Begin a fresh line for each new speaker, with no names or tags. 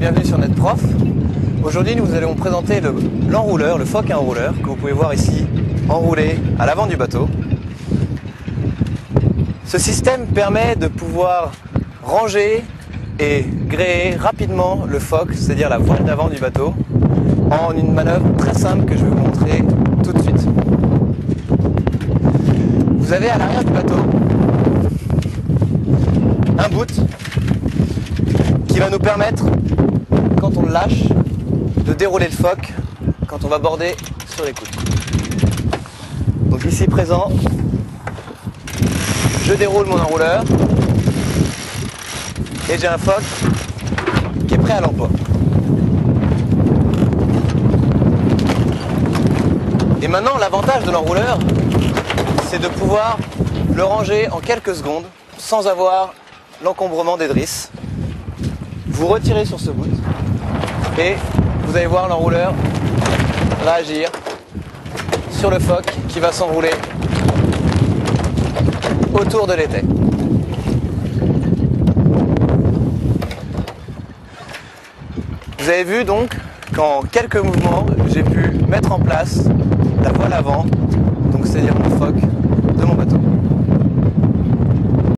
bienvenue sur NetProf. Aujourd'hui, nous allons présenter le- l'enrouleur, le phoque enrouleur, que vous pouvez voir ici enroulé à l'avant du bateau. Ce système permet de pouvoir ranger et gréer rapidement le phoque, c'est-à-dire la voile d'avant du bateau, en une manœuvre très simple que je vais vous montrer tout de suite. Vous avez à l'arrière du bateau un boot qui va nous permettre, quand on le lâche, de dérouler le phoque quand on va border sur les coudes. Donc ici présent, je déroule mon enrouleur et j'ai un phoque qui est prêt à l'emploi. Et maintenant, l'avantage de l'enrouleur, c'est de pouvoir le ranger en quelques secondes sans avoir l'encombrement des drisses. Vous retirez sur ce bout et vous allez voir l'enrouleur réagir sur le phoque qui va s'enrouler autour de l'étai. Vous avez vu donc qu'en quelques mouvements, j'ai pu mettre en place la voile avant, donc c'est-à-dire mon phoque,